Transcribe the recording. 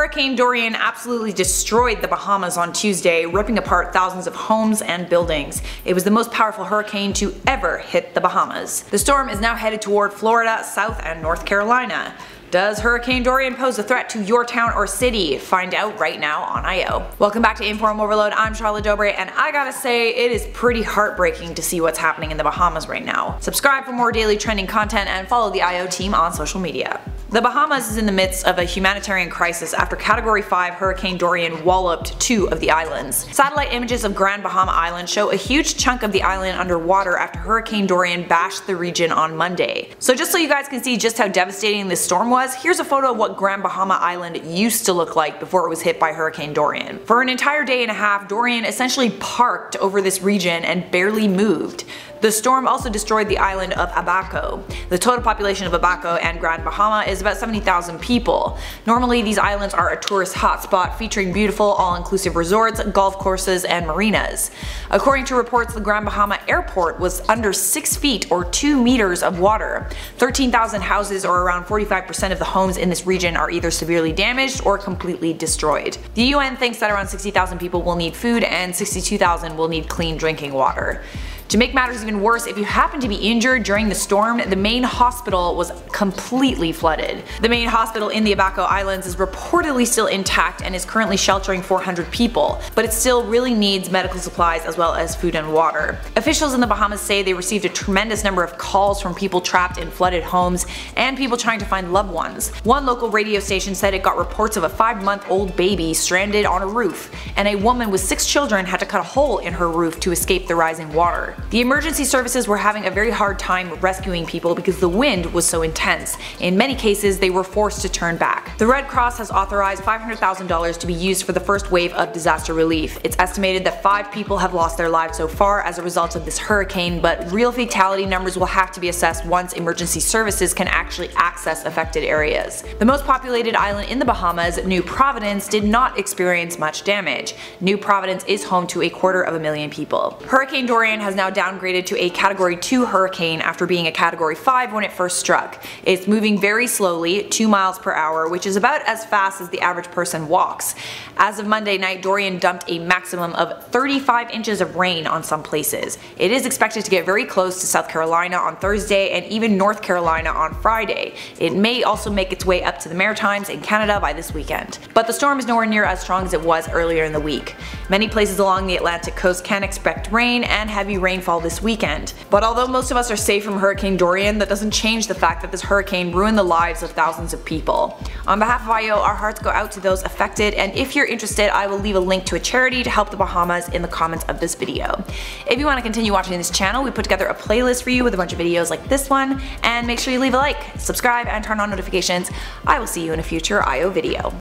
Hurricane Dorian absolutely destroyed the Bahamas on Tuesday, ripping apart thousands of homes and buildings. It was the most powerful hurricane to ever hit the Bahamas. The storm is now headed toward Florida, South and North Carolina. Does Hurricane Dorian pose a threat to your town or city? Find out right now on IO. Welcome back to Inform Overload, I'm Charlotte Dobre and I gotta say it is pretty heartbreaking to see what's happening in the Bahamas right now. Subscribe for more daily trending content and follow the IO team on social media. The Bahamas is in the midst of a humanitarian crisis after Category 5 Hurricane Dorian walloped two of the islands. Satellite images of Grand Bahama Island show a huge chunk of the island underwater after Hurricane Dorian bashed the region on Monday. So just so you guys can see just how devastating this storm was, here's a photo of what Grand Bahama Island used to look like before it was hit by Hurricane Dorian. For an entire day and a half, Dorian essentially parked over this region and barely moved. The storm also destroyed the island of Abaco. The total population of Abaco and Grand Bahama is about 70,000 people. Normally these islands are a tourist hotspot featuring beautiful all-inclusive resorts, golf courses, and marinas. According to reports the Grand Bahama airport was under 6 feet or 2 meters of water. 13,000 houses or around 45% of the homes in this region are either severely damaged or completely destroyed. The UN thinks that around 60,000 people will need food and 62,000 will need clean drinking water. To make matters even worse, if you happen to be injured during the storm, the main hospital was completely flooded. The main hospital in the Abaco Islands is reportedly still intact and is currently sheltering 400 people, but it still really needs medical supplies as well as food and water. Officials in the Bahamas say they received a tremendous number of calls from people trapped in flooded homes and people trying to find loved ones. One local radio station said it got reports of a 5 month old baby stranded on a roof, and a woman with 6 children had to cut a hole in her roof to escape the rising water. The emergency services were having a very hard time rescuing people because the wind was so intense. In many cases, they were forced to turn back. The Red Cross has authorized $500,000 to be used for the first wave of disaster relief. It's estimated that 5 people have lost their lives so far as a result of this hurricane, but real fatality numbers will have to be assessed once emergency services can actually access affected areas. The most populated island in the Bahamas, New Providence, did not experience much damage. New Providence is home to a quarter of a million people. Hurricane Dorian has now downgraded to a category 2 hurricane after being a category 5 when it first struck. It's moving very slowly, 2 miles per hour, which is about as fast as the average person walks. As of Monday night, Dorian dumped a maximum of 35 inches of rain on some places. It is expected to get very close to South Carolina on Thursday and even North Carolina on Friday. It may also make its way up to the Maritimes and Canada by this weekend. But the storm is nowhere near as strong as it was earlier in the week. Many places along the Atlantic coast can expect rain and heavy rainfall rainfall this weekend. But although most of us are safe from Hurricane Dorian, that doesn't change the fact that this hurricane ruined the lives of thousands of people. On behalf of IO, our hearts go out to those affected, and if you're interested, I will leave a link to a charity to help the Bahamas in the comments of this video. If you want to continue watching this channel, we put together a playlist for you with a bunch of videos like this one, and make sure you leave a like, subscribe, and turn on notifications. I will see you in a future IO video.